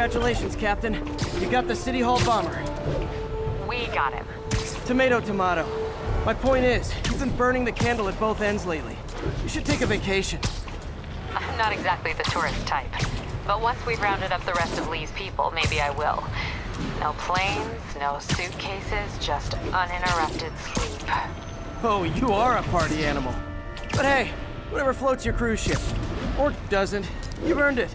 Congratulations, Captain. You got the City Hall bomber. We got him. Tomato, tomato. My point is, you've been burning the candle at both ends lately. You should take a vacation. I'm not exactly the tourist type. But once we've rounded up the rest of Lee's people, maybe I will. No planes, no suitcases, just uninterrupted sleep. Oh, you are a party animal. But hey, whatever floats your cruise ship. Or doesn't. You've earned it.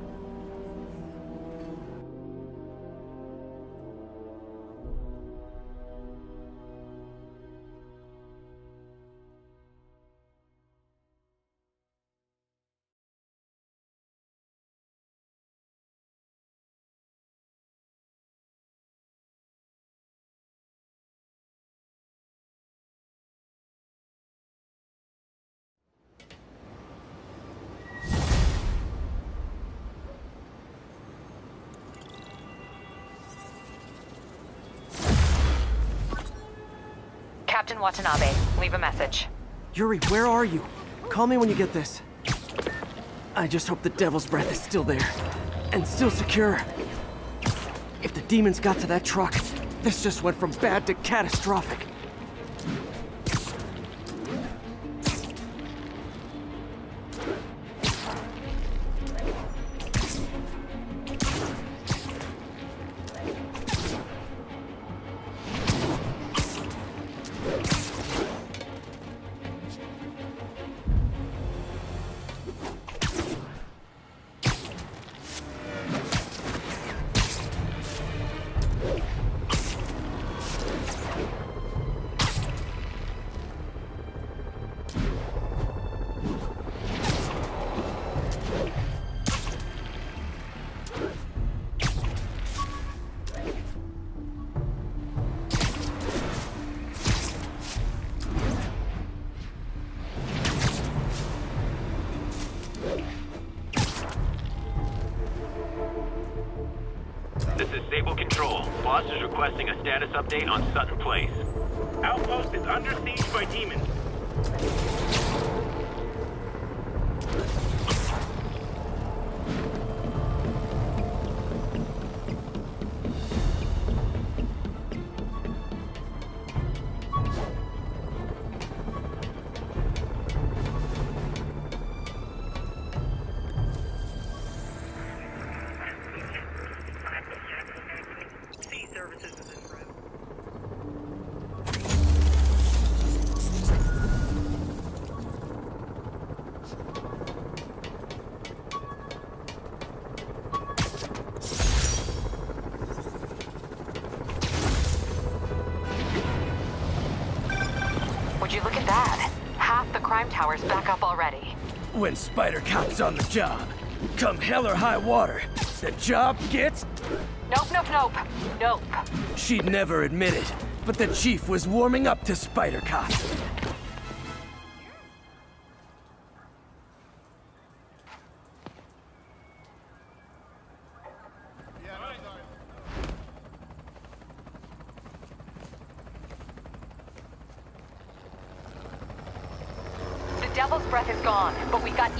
Captain Watanabe, leave a message. Yuri, where are you? Call me when you get this. I just hope the Devil's Breath is still there. And still secure. If the demons got to that truck, this just went from bad to catastrophic. Boss is requesting a status update on Sutton Place. Outpost is under siege by demons. Spider Cop's on the job, come hell or high water, the job gets... Nope, nope, nope. Nope. She'd never admit it, but the chief was warming up to Spider Cop. The Devil's Breath is gone, but we got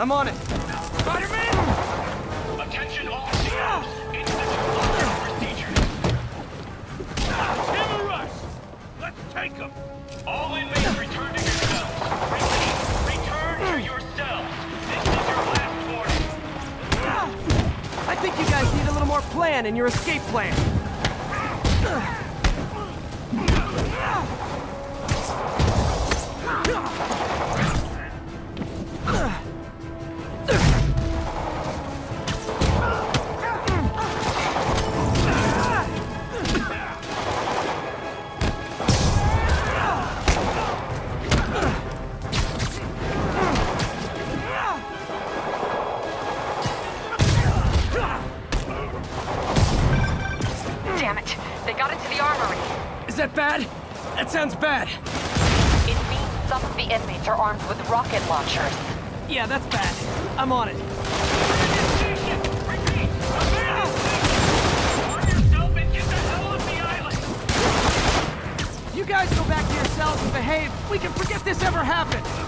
I'm on it. More plan and your escape plan. That bad? That sounds bad. It means some of the inmates are armed with rocket launchers. Yeah, that's bad. I'm on it. Repeat, abandon station. Arm yourself and get the hell off the island. You guys go back to your cells and behave. We can forget this ever happened.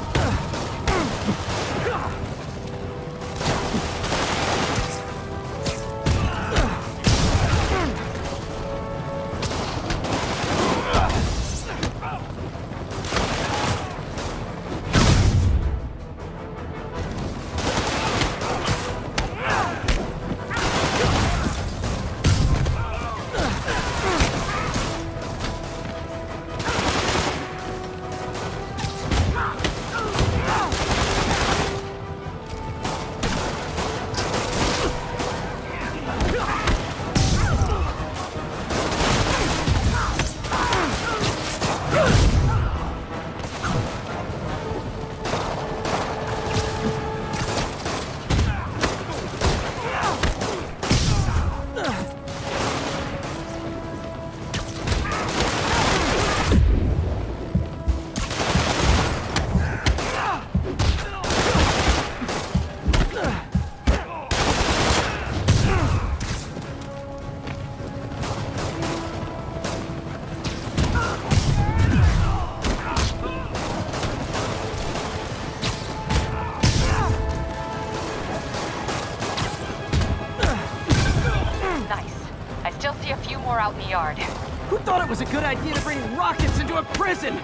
Good idea to bring rockets into a prison?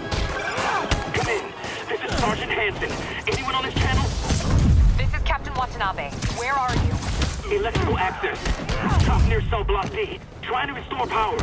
Come in. This is Sergeant Hanson. Anyone on this channel? This is Captain Watanabe. Where are you? Electrical access. Top near cell block D. Trying to restore power.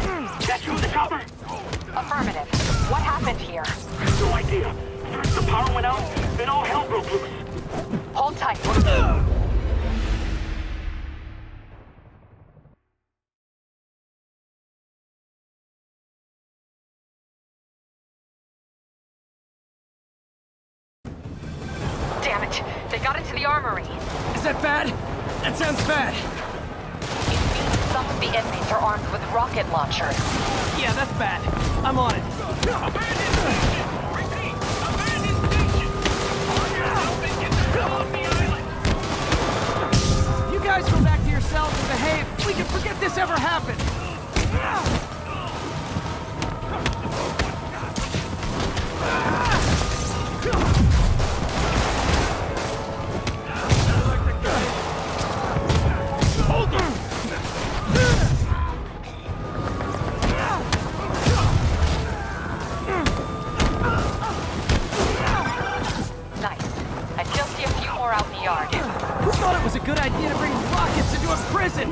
Into a prison?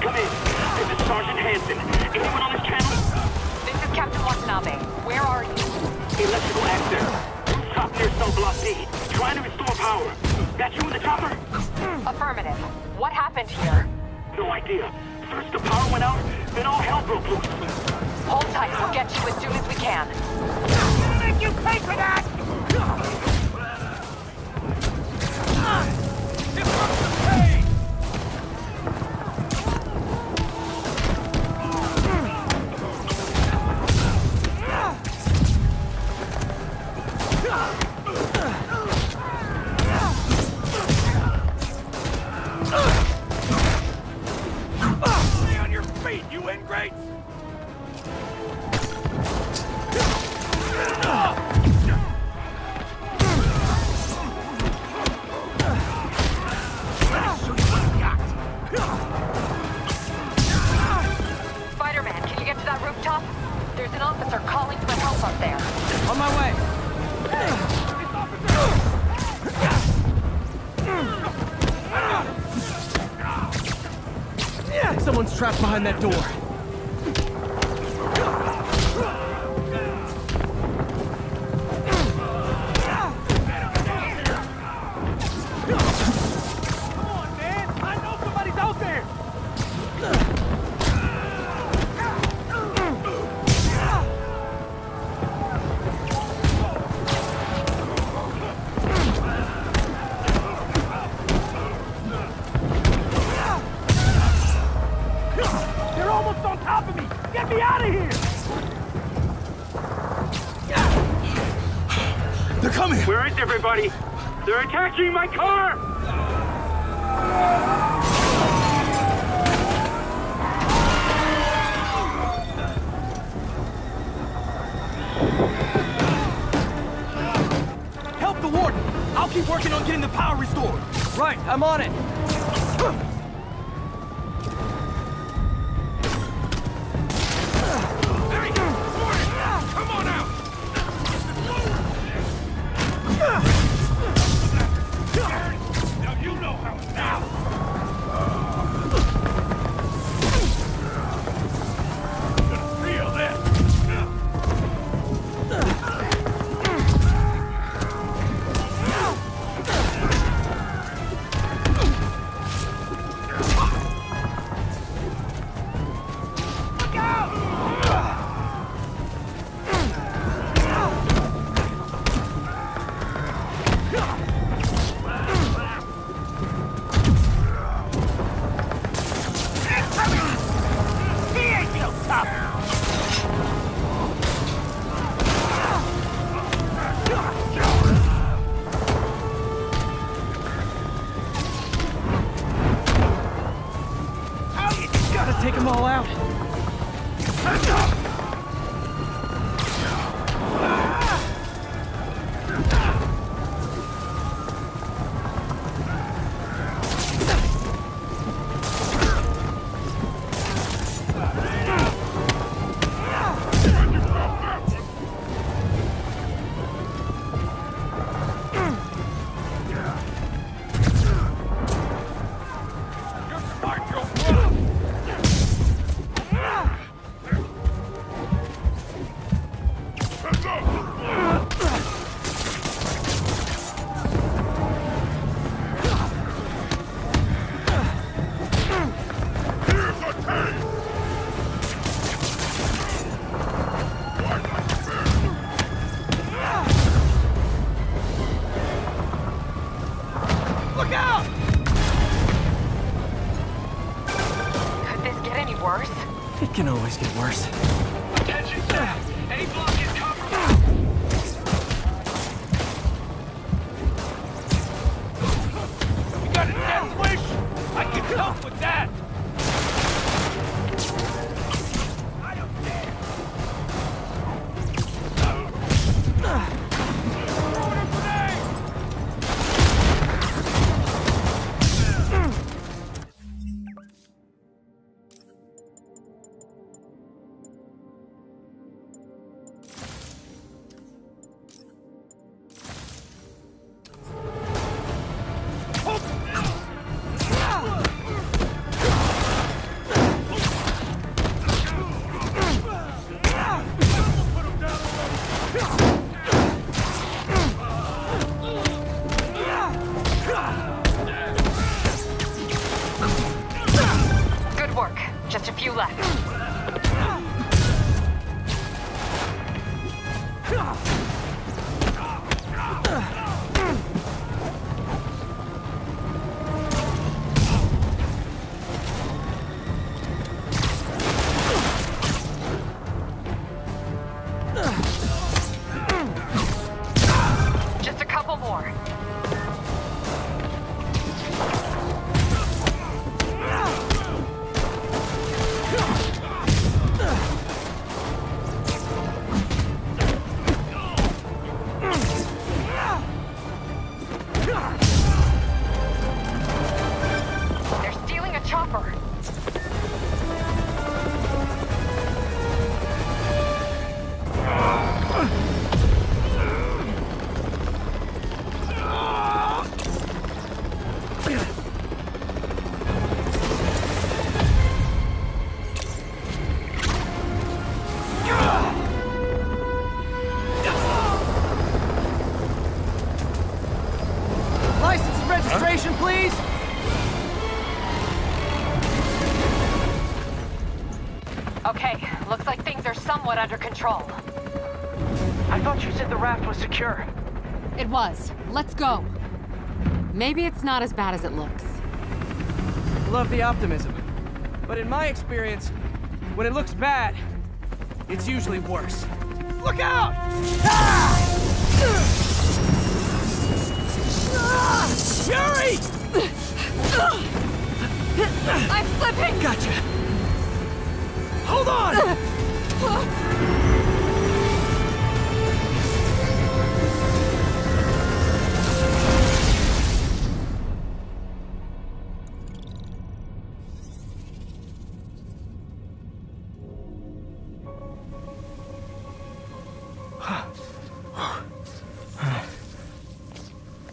Come in. This is Sergeant Hanson. Anyone on this channel? This is Captain Watanabe. Where are you? Electrical access. Top near cell block D. Trying to restore power. That you in the chopper? Affirmative. What happened here? No idea. First the power went out, then all hell broke loose. Hold tight. We'll get you as soon as we can. Make you pay for that! There's an officer calling for help up there. On my way. Someone's trapped behind that door. The warden! I'll keep working on getting the power restored. Right, I'm on it. There he goes! Ah, come on out! Now you know how it's now! Take them all out. Okay, looks like things are somewhat under control. I thought you said the raft was secure. It was. Let's go. Maybe it's not as bad as it looks. Love the optimism. But in my experience, when it looks bad, it's usually worse. Look out! Ah! Ah! Yuri! I'm slipping! Gotcha. Hold on!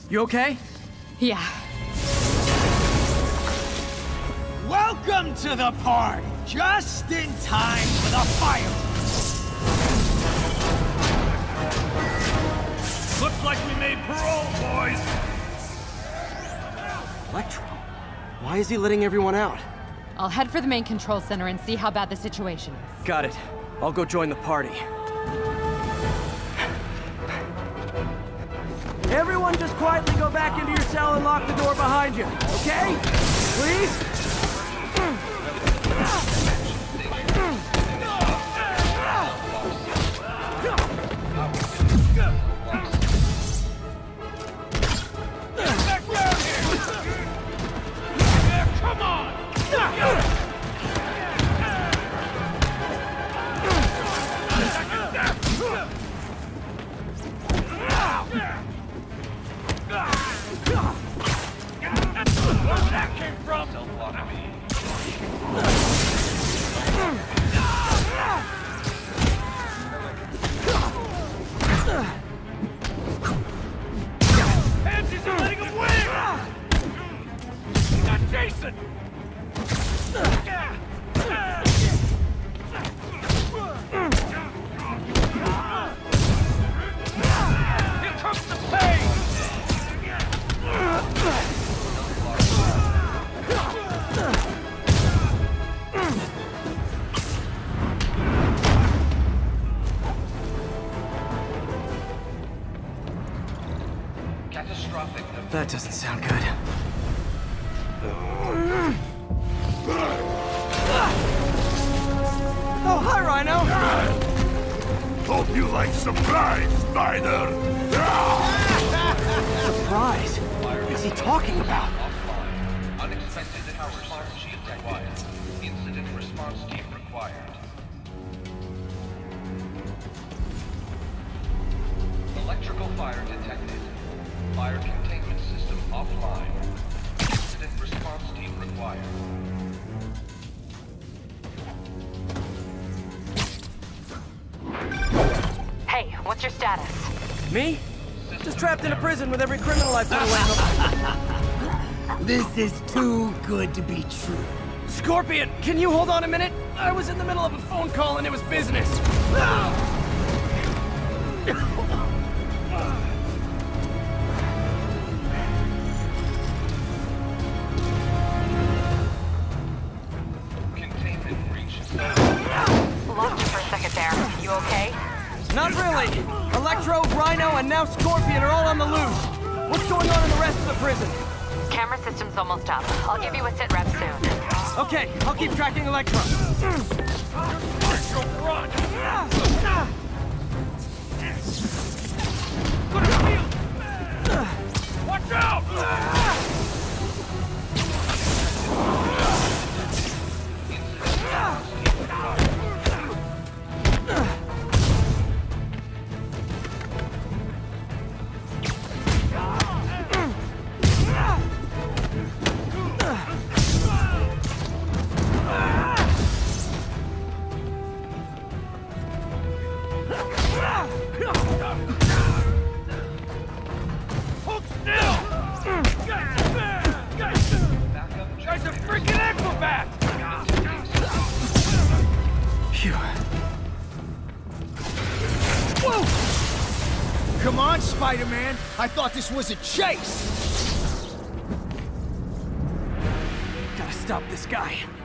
You okay? Yeah. Welcome to the party! Just in time for the fire! Looks like we made parole, boys. Electro? Why is he letting everyone out? I'll head for the main control center and see how bad the situation is. Got it. I'll go join the party. Everyone just quietly go back into your cell and lock the door behind you, okay? Please? Jason! Team required. Hey, what's your status? Me? Just trapped in a prison with every criminal I've been away This is too good to be true. Scorpion, can you hold on a minute? I was in the middle of a phone call and it was business. Ah! Keep this was a chase. Gotta stop this guy.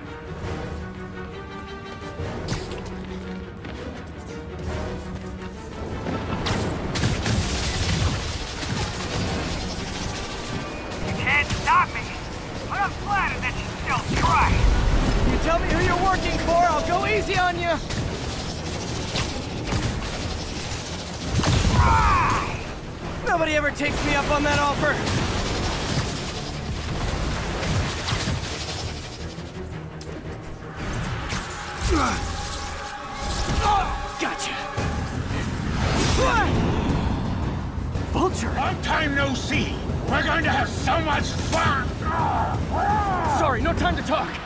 Nobody ever takes me up on that offer. Gotcha. Vulture! Long time no see! We're going to have so much fun! Sorry, no time to talk.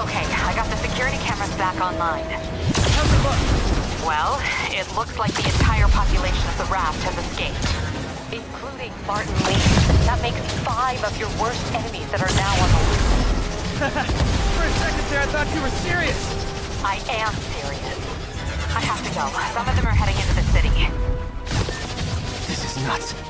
Okay, I got the security cameras back online. How's it look? Well, it looks like the entire population of the raft has escaped. Including Martin Lee. That makes five of your worst enemies that are now on the loose. For a second there, I thought you were serious. I am serious. I have to go. Some of them are heading into the city. This is nuts.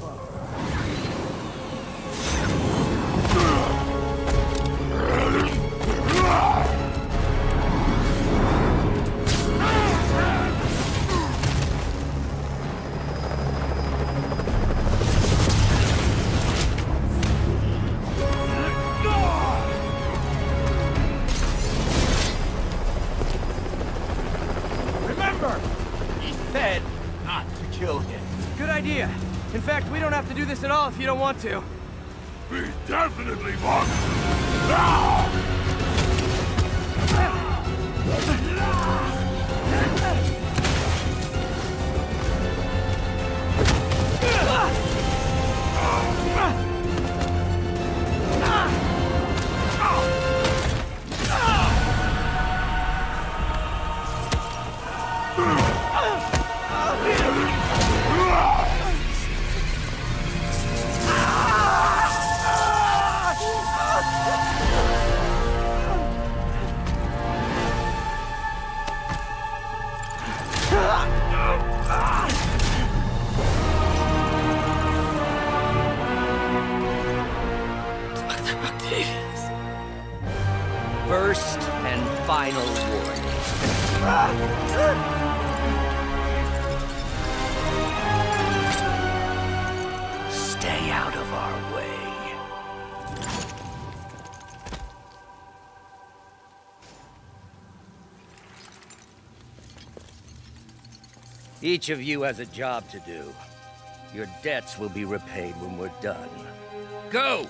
this at all if you don't want to. We definitely want ah! first and final warning. Stay out of our way. Each of you has a job to do. Your debts will be repaid when we're done. Go!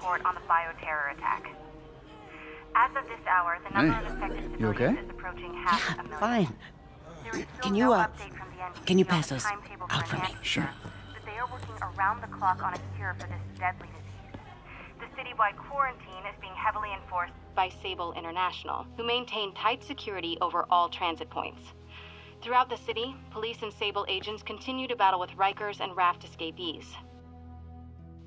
Report on the bioterror attack. As of this hour, the number of affected you civilians okay? is approaching half a million. Fine. There is still Can no you, uh, update from the NBC can you pass the those timetable out for me? Sure. cure, But they are working around the clock on a cure for this deadly disease. The citywide quarantine is being heavily enforced by Sable International, who maintain tight security over all transit points. Throughout the city, police and Sable agents continue to battle with Rikers and raft escapees.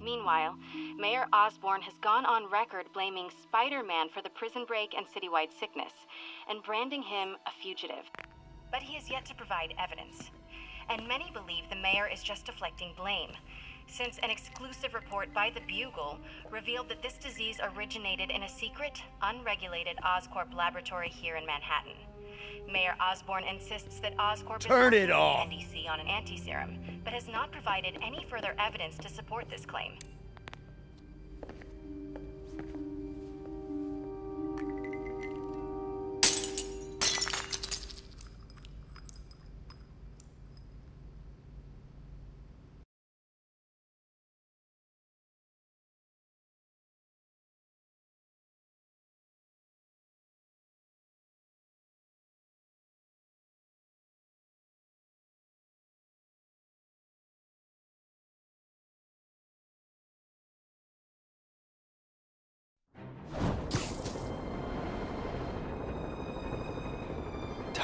Meanwhile, Mayor Osborn has gone on record blaming Spider Man for the prison break and citywide sickness, and branding him a fugitive. But he has yet to provide evidence. And many believe the mayor is just deflecting blame, since an exclusive report by the Bugle revealed that this disease originated in a secret, unregulated Oscorp laboratory here in Manhattan. Mayor Osborn insists that Oscorp Turn is it off. the CDC on an anti-serum, but has not provided any further evidence to support this claim.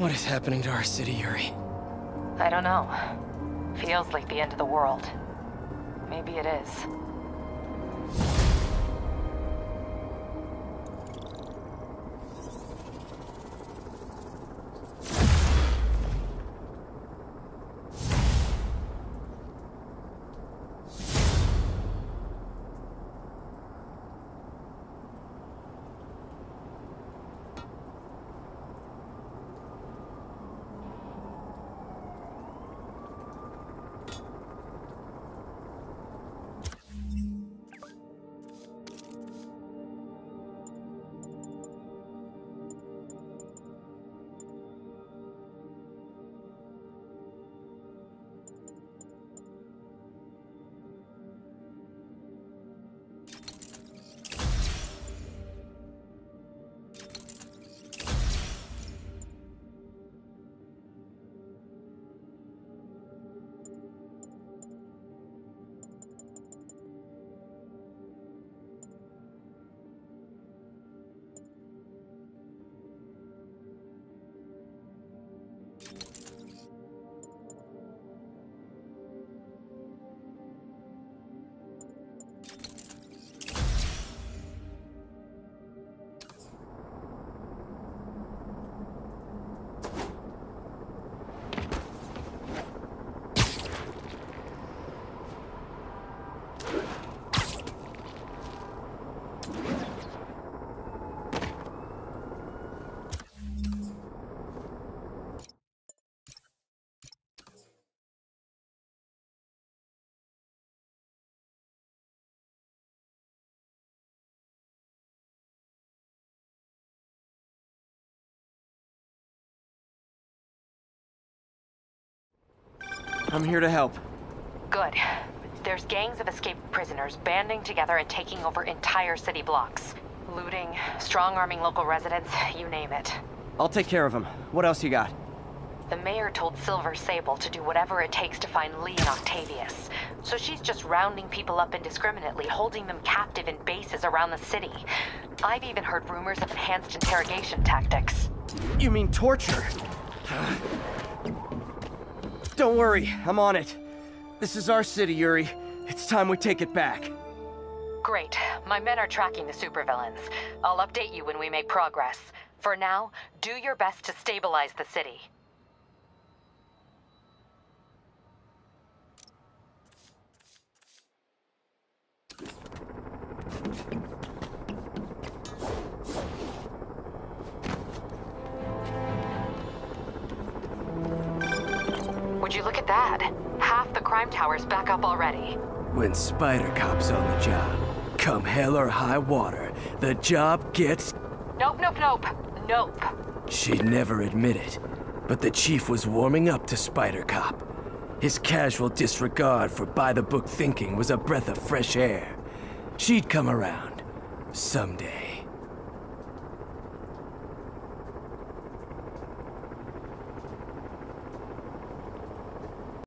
What is happening to our city, Yuri? I don't know. Feels like the end of the world. Maybe it is. I'm here to help. Good. There's gangs of escaped prisoners banding together and taking over entire city blocks. Looting, strong-arming local residents, you name it. I'll take care of them. What else you got? The mayor told Silver Sable to do whatever it takes to find Li and Octavius. So she's just rounding people up indiscriminately, holding them captive in bases around the city. I've even heard rumors of enhanced interrogation tactics. You mean torture? Don't worry, I'm on it. This is our city, Yuri. It's time we take it back. Great. My men are tracking the supervillains. I'll update you when we make progress. For now, do your best to stabilize the city. Would you look at that? Half the crime tower's back up already. When Spider Cop's on the job, come hell or high water, the job gets... Nope, nope, nope. Nope. She'd never admit it, but the chief was warming up to Spider Cop. His casual disregard for by-the-book thinking was a breath of fresh air. She'd come around. Someday.